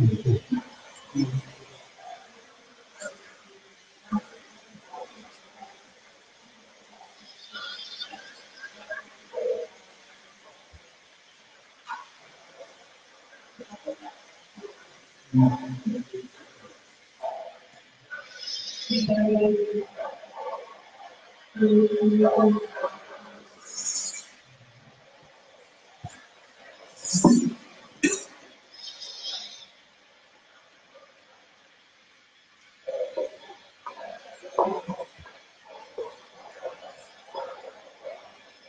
いうと、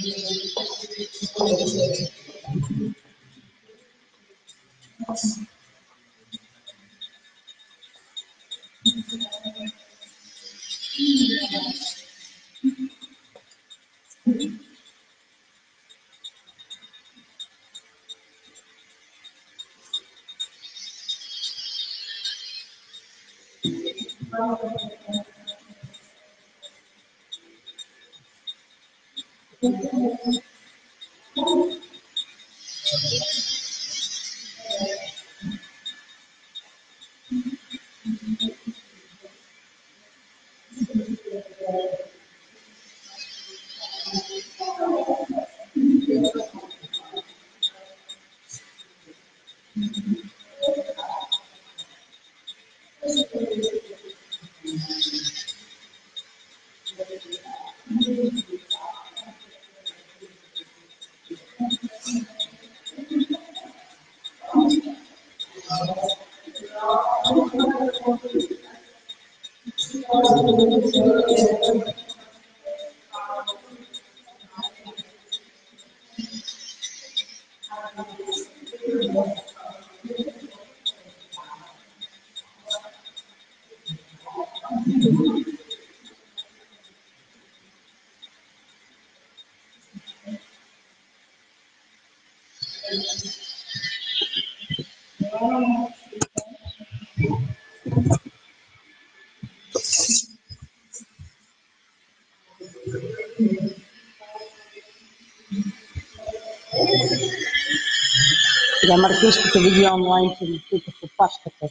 Thank you. Gracias. Я мартышки-то видела онлайн через это пупашка-то.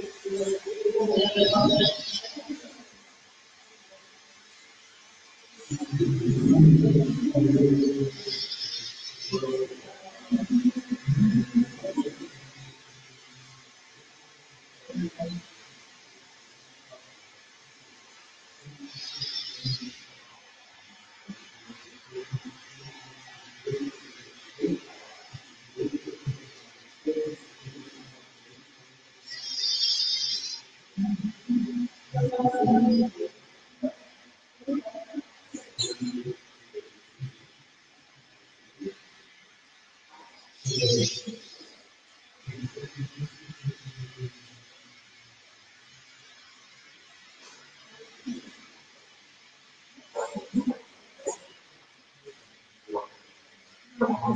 Thank you.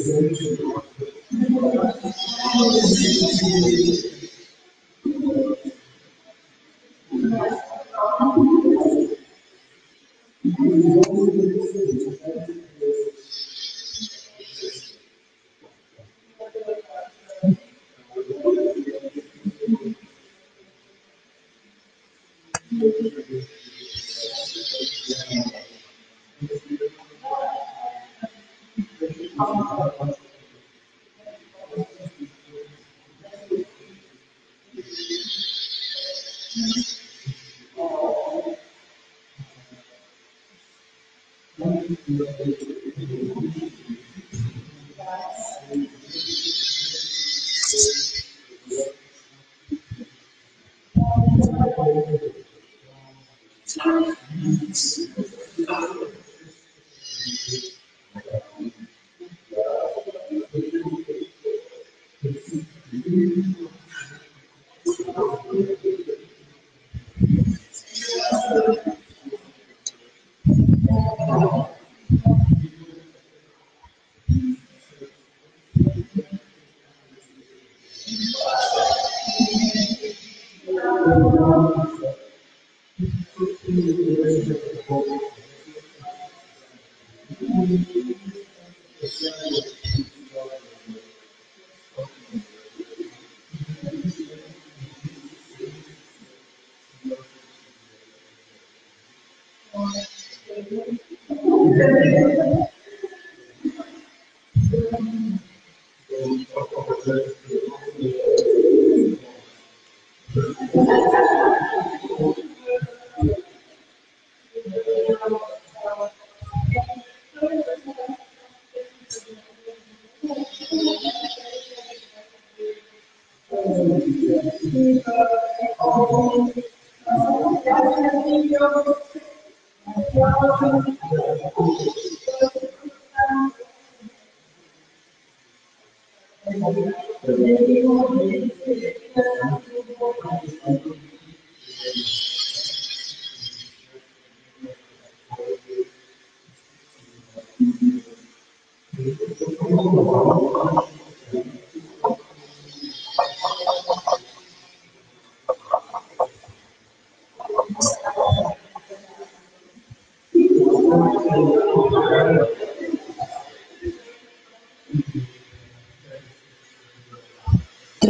Thank you. Thank you. Amém. Thank you.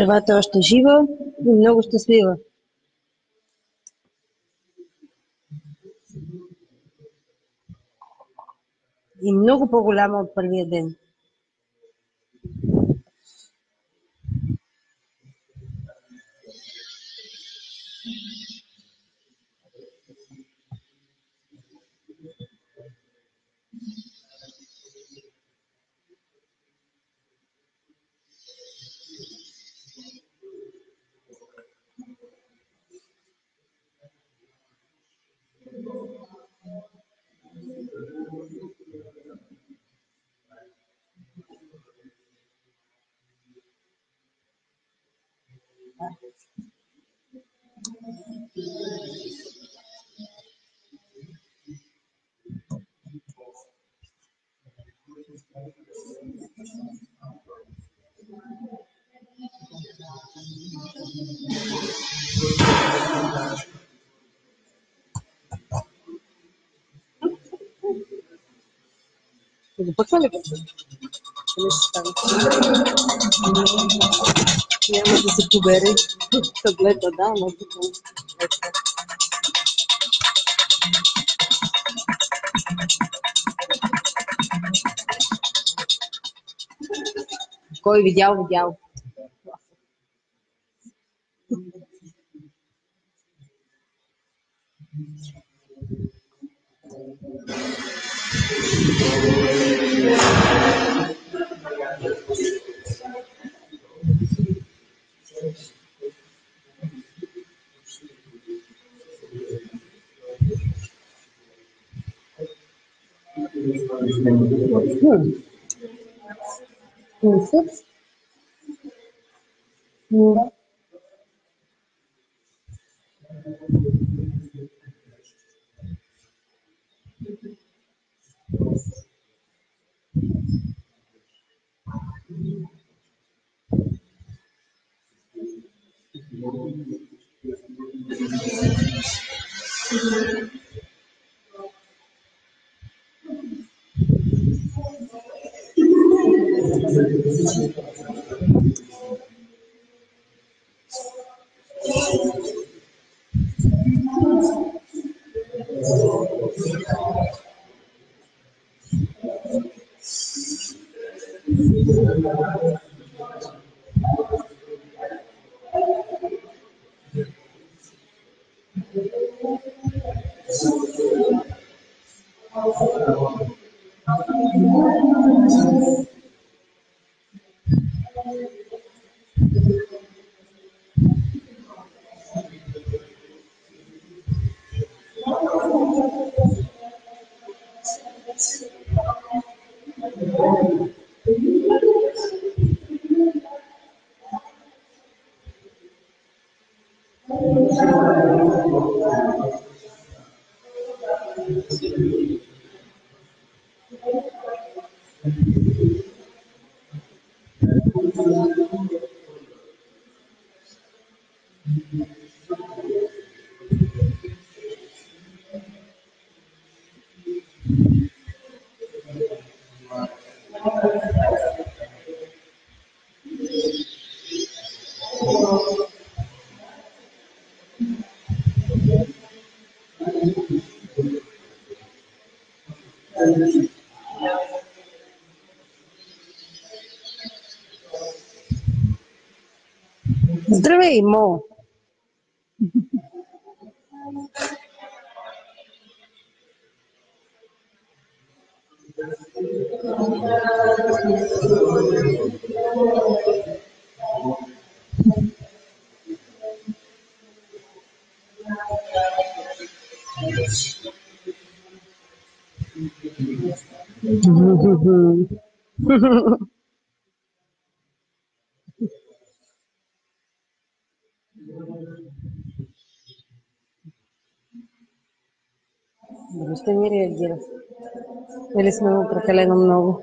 Тревата е още жива и много щастлива. И много по-голяма от първия ден. Păi le Няма да се побере таблета, да, но тук Кой видял, видял. 26 改めて大変お願いします。Здравеймо! Mm-hmm. Защо не реагира? Или сме му прекалено много?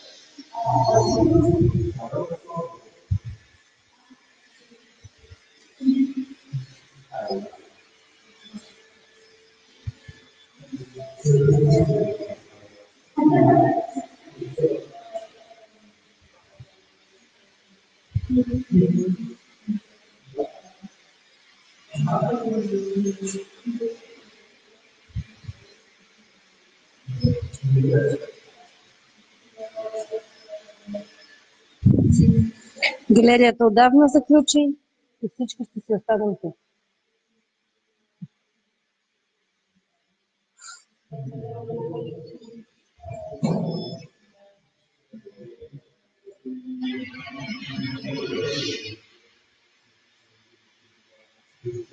Галерията отдавна заключи и всички ще си останем тук.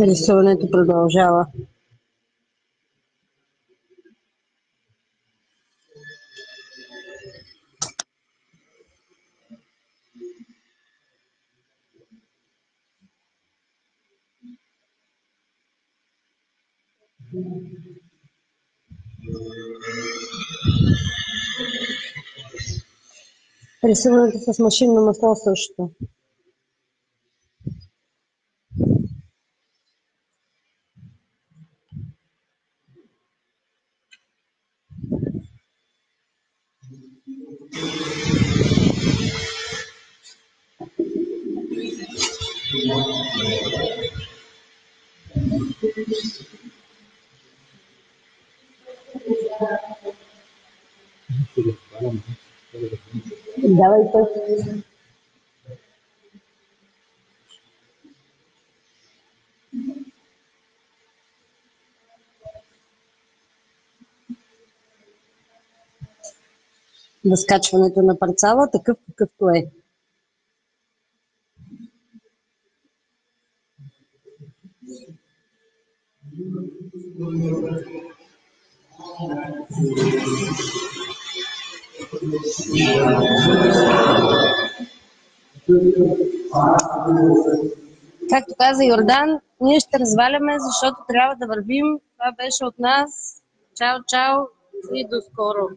Рисуването продължава. Рисуването с машинно масло също. Давай пък. Възкачването на парцала такъв какъвто е. Както каза Йордан, ние ще разваляме, защото трябва да вървим. Това беше от нас. Чао, чао и до скоро.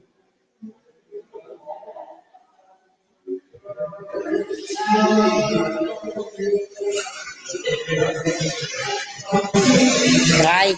Right.